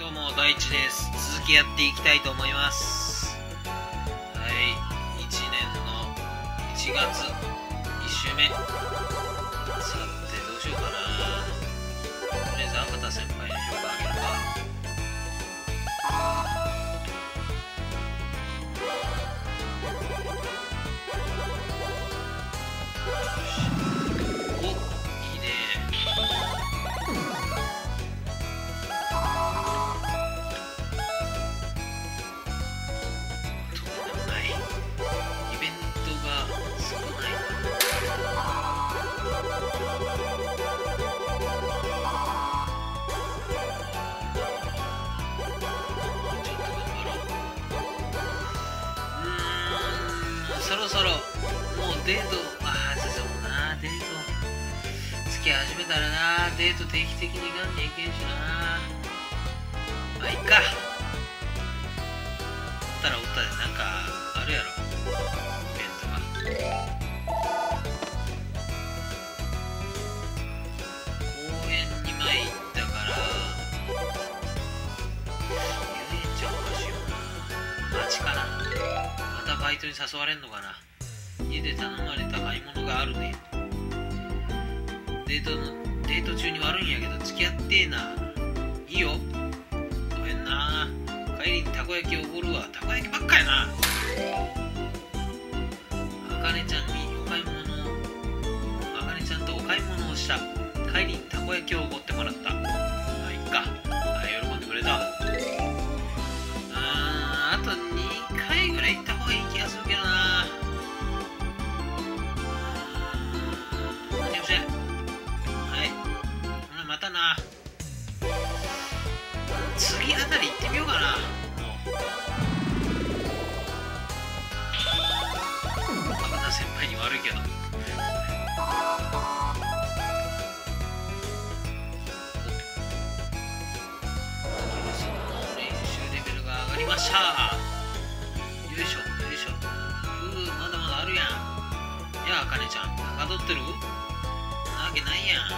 どうも大地です。続きやっていきたいと思います。はい。1年の1月1週目。付き始めたらなデート定期的に行かんにいけんしな。まあいっか。おったらおったでなんかあるやろ。イベントが。公園に前行ったから遊園地はおかしいよな。街かな。またバイトに誘われんのかな。家で頼まれた買い物があるね。デートのデート中に悪いんやけど付き合ってえな。いいよ。ごめんな。帰りにたこ焼きおごるわ。たこ焼きばっかやな。あかねちゃんにお買い物あかねちゃんとお買い物をした。帰りにたこ焼きをおごってもらった。まあいっか。ましたよいしょよいしょ。ふうまだまだあるやん。やあかねちゃん。はかどってる？なわけないやん。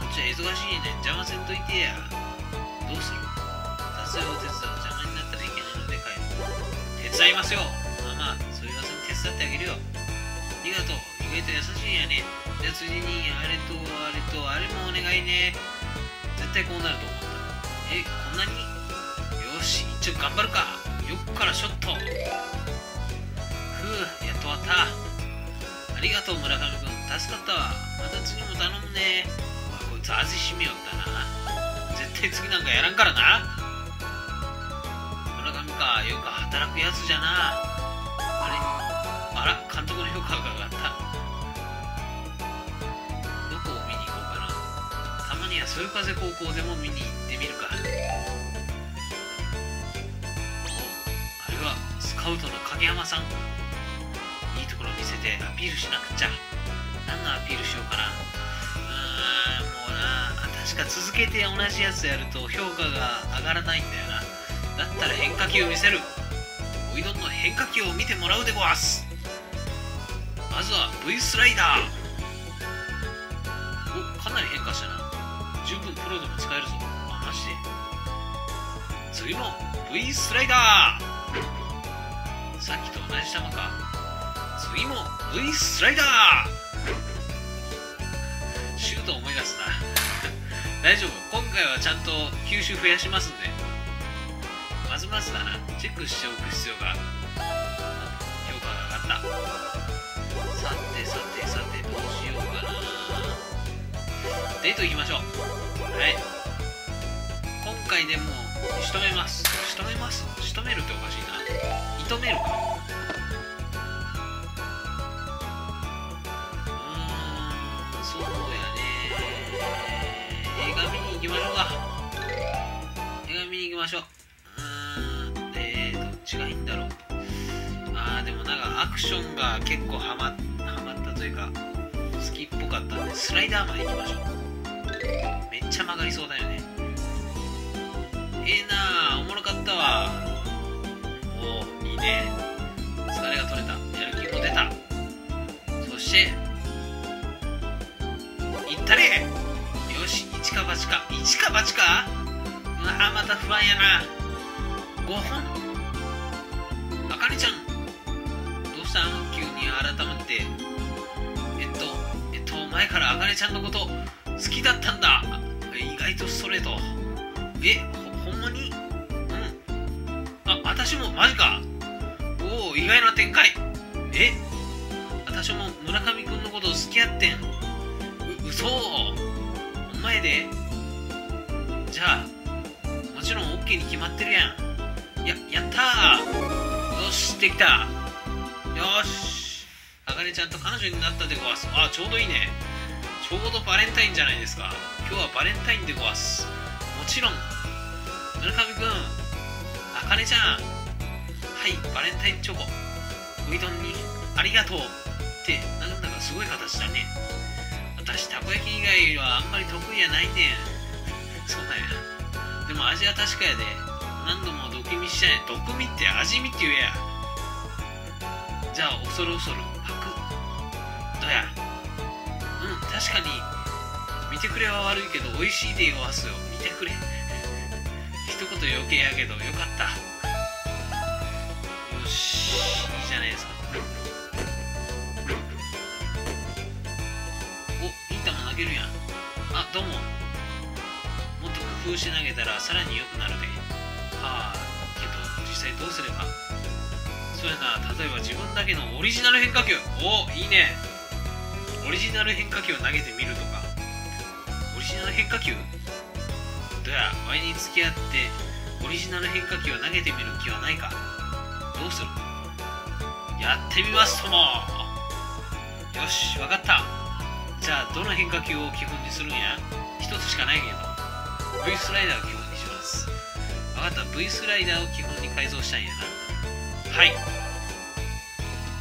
こっちは忙しいねん。邪魔せんといてや。どうする？撮影お手伝う邪魔になったらいけないので帰る手伝いますよ。まあまあそう言わずに手伝ってあげるよ。ありがとう。意外と優しいんやね。じゃあ次にあれとあれとあれもお願いね。絶対こうなると思った。えこんなに？よし一応頑張るか。よっからショット。ふうやっと終わった。ありがとう村上君。助かったわ。また次も頼むね。わこいつ味しめよったな。絶対次なんかやらんからな。村上か。よく働くやつじゃな。あれあら監督の評価が上がった。どこを見に行こうかな。たまにはそよ風高校でも見に行ってみるか。スカウトの影山さん。いいところ見せてアピールしなくちゃ。何のアピールしようかな。うーんもうな確か続けて同じやつやると評価が上がらないんだよな。だったら変化球を見せる。おいどんの変化球を見てもらうでごわす。まずは V スライダー。おかなり変化したな。十分プロでも使えるぞ。あマジで。次も V スライダー。さっきと同じ球か。次も V スライダー。シュート思い出すな。大丈夫。今回はちゃんと球種増やしますんで。まずまずだな。チェックしておく必要が。評価が上がった。さてさてさてどうしようかな。デート行きましょう。はい。今回でも仕留めます。仕留めます。仕留めるっておかしいな。射止めるか。うーんそうやね。映画見に行きましょうか。映画見に行きましょう。うーんでどっちがいいんだろう。あーでもなんかアクションが結構ハマハマったというか好きっぽかったんでスライダーまで行きましょう。めっちゃ曲がりそうだよね。ええなあおもろかったわ。おいいね疲れが取れたやる気も出た。そして行ったれ。よし一か八か。一か八か？うわまた不安やな。5本あかねちゃん。どうした？ん急に改まって。えっとえっと前からあかねちゃんのこと好きだったんだ。意外とストレート。え私もマジか。おお意外な展開。え？私も村上くんのこと好きやってん。う嘘。お前で。じゃあもちろん OK に決まってるやん。ややったよしできた。よし。あかねちゃんと彼女になったでごわす。あちょうどいいね。ちょうどバレンタインじゃないですか。今日はバレンタインでごわす。もちろん。村上くんあかねちゃんはいバレンタインチョコ。ういどんにありがとうってなんだかすごい形だね。私たこ焼き以外はあんまり得意やないね。んそうだよでも味は確かやで。何度も毒味しちゃえ毒味って味見って言えや。じゃあ恐る恐るパクどや。うん確かに。見てくれは悪いけど美味しいで言わすよ。見てくれ。一言余計やけどよかった。どうももっと工夫して投げたらさらに良くなるで。はあけど実際どうすればそうやな。例えば自分だけのオリジナル変化球。おいいね。オリジナル変化球を投げてみるとか。オリジナル変化球？どやワイに付き合ってオリジナル変化球を投げてみる気はないか。どうする？やってみますとも。よしわかった。じゃあどの変化球を基本にするんや。一つしかないけど。V スライダーを基本にします。わかった？V スライダーを基本に改造したいんやな。はい。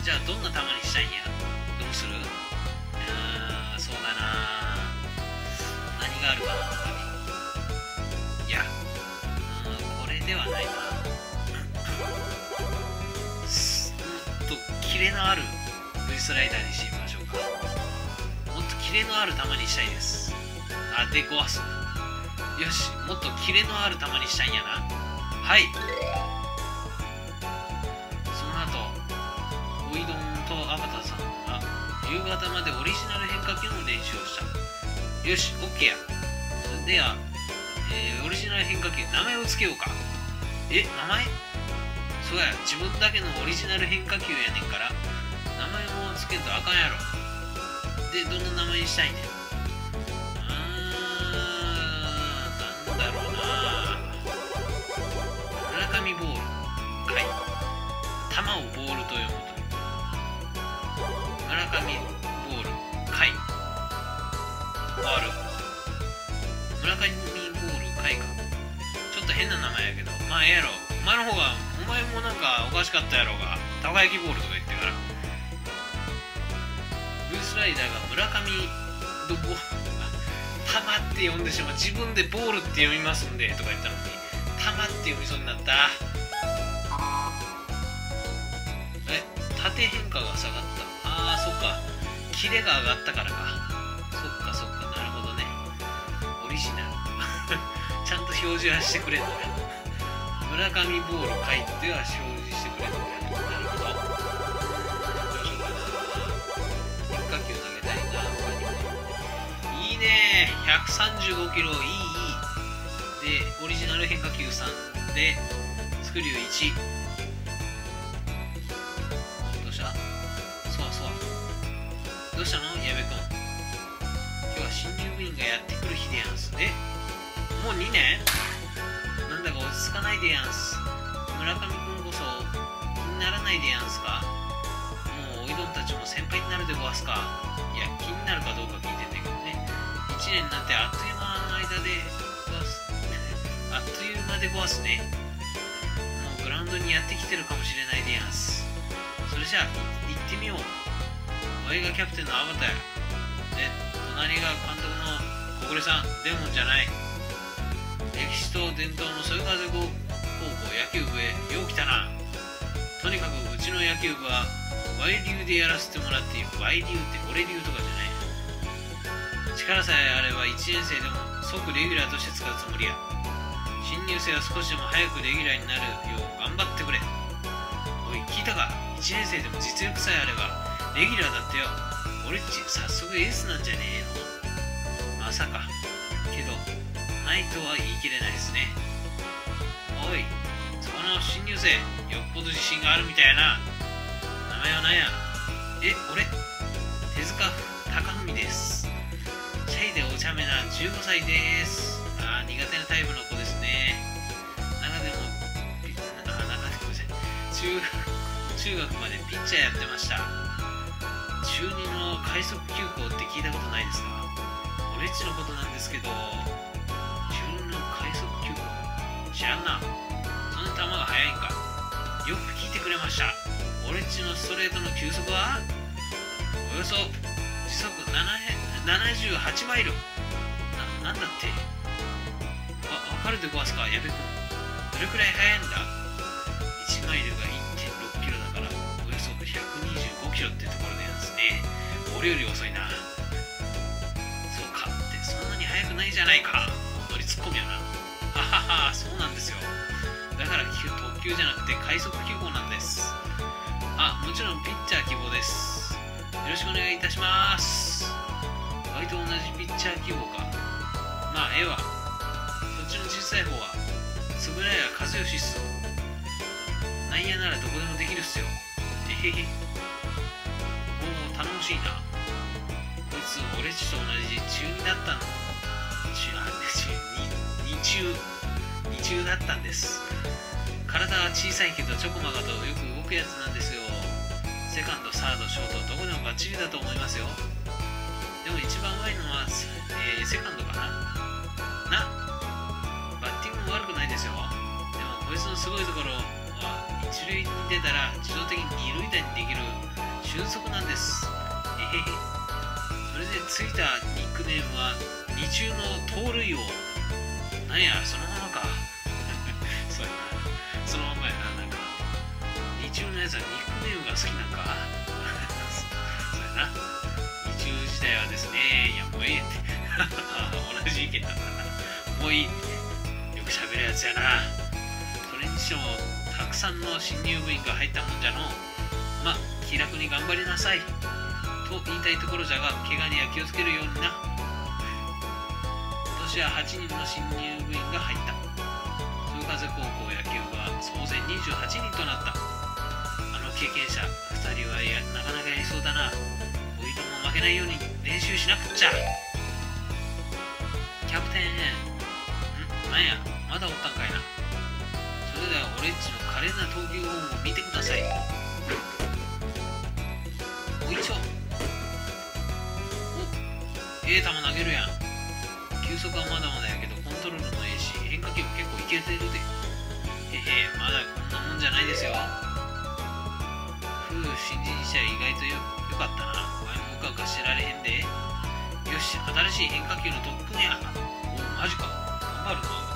じゃあどんな球にしたいんや？どうする？うーんそうだな。何があるかないや。うーこれではないな。すっとキレのある V スライダーにしましょうかもっとレのある球にしたいです。あで壊す。よしもっとキレのある球にしたいんやな。はい。その後おいどんとアバターさんは夕方までオリジナル変化球の練習をした。よし OK やそれでは、えーオリジナル変化球名前をつけようか。え名前？そうや自分だけのオリジナル変化球やねんから名前もつけんとあかんやろ。でどんな名前にしたいねん。うーんなんだろうな。村上ボール。かい。球をボールと読むと。村上ボール。かい終わる村上ボールかいか。ちょっと変な名前やけど。まあええやろ。お前の方がお前もなんかおかしかったやろうが。たこ焼きボールとか言って。スライダーが村上のボール玉って呼んでしまう。自分でボールって読みますんでとか言ったのに玉って読みそうになった。え縦変化が下がった。あーそっか。キレが上がったからか。そっかそっか。なるほどね。オリジナル。ちゃんと表示はしてくれんのや村上ボール書いては表示ね135キロいいいいでオリジナル変化球3でスクリュー1どうしたそうそう。どうしたの？矢部君。今日は新入部員がやってくる日でやんすえもう2年。なんだか落ち着かないでやんす村上君こそ気にならないでやんすか？もうおいどんたちも先輩になるでごわすかいや気になるかどうか聞いてんだけどね1年なってあっという間の間でごわす。あっという間でごわすね。もうグラウンドにやってきてるかもしれないでやんす。それじゃあ行ってみよう。お前がキャプテンのアバターで隣が監督の小暮さんデモンじゃない。歴史と伝統のそよ風高校野球部へよう来たな。とにかくうちの野球部は Y 流でやらせてもらっている Y 流って俺流とかじゃない。力さえあれば1年生でも即レギュラーとして使うつもりや。新入生は少しでも早くレギュラーになるよう頑張ってくれ。おい聞いたか？1年生でも実力さえあればレギュラーだってよ。俺っち早速エースなんじゃねえのまさか。けどないとは言い切れないですね。おいそこの新入生よっぽど自信があるみたいな。名前は何や？え俺？手塚貴文です。でお茶目な15歳です。あ苦手なタイプの子ですね。中でもあ中でごめんなさい。中中学までピッチャーやってました。中2の快速急行って聞いたことないですか？俺っちのことなんですけど中2の快速急行？知らんな。そんな球が速いんか？よく聞いてくれました。俺っちのストレートの球速はおよそ時速7 0 78マイル。ななんだって。わかるでごわすか？矢部君どれくらい速いんだ？1マイルが1.6キロだからおよそ125キロってところでなんですね。俺より遅いな。そうか。ってそんなに速くないじゃないか。乗りツッコミやな。ははは。そうなんですよ。だから特急じゃなくて快速急行なんです。あもちろんピッチャー希望です。よろしくお願いいたします。割と同じピッチャー希望か。まあええわそっちの小さい方は円谷和義っす内野ならどこでもできるっすよ。えへへおお頼もしいな。こいつ俺っちと同じ中2だったの。中あ中2中2中だったんです。体は小さいけどちょこまかとよく動くやつなんですよ。セカンドサードショートどこでもバッチリだと思いますよ。すごいところは一塁に出たら自動的に二塁打にできる俊足なんです。えへへ。それでついたニックネームは二中の盗塁王。なんやそのままか。そうやな。そのままやな。なんか二中のやつはニックネームが好きなんか。そうやな。二中時代はですねいやもうええって。同じ意見だったな。もういい。よく喋るやつやな。にしてもたくさんの新入部員が入ったもんじゃのまあ気楽に頑張りなさい。と言いたいところじゃが怪我には気をつけるようにな。今年は8人の新入部員が入った。風風高校野球部は総勢28人となった。あの経験者2人はやなかなかやりそうだな。おいとも負けないように練習しなくっちゃ。キャプテンん？なんやまだおったんかいな。それでは俺っちの華麗な投球フォームを見てください。おいしょ。おええ球投げるやん。球速はまだまだやけどコントロールもええし変化球も結構いけてるで。へへまだこんなもんじゃないですよ。ふう新人者意外とよよかったな。お前もうかうかしてられへんで。よし新しい変化球の特訓やおマジか。頑張るな。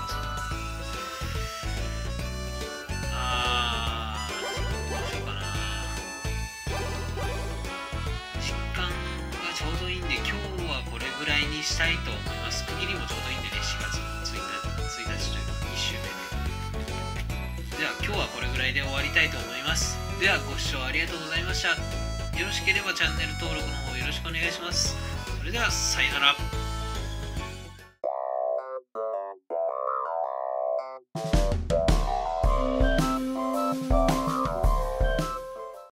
はこれぐらいにしたいと思います。区切りもちょうどいいんでね4月1日 ,1 日というか2週目ででは今日はこれぐらいで終わりたいと思います。ではご視聴ありがとうございました。よろしければチャンネル登録の方よろしくお願いします。それではさよなら。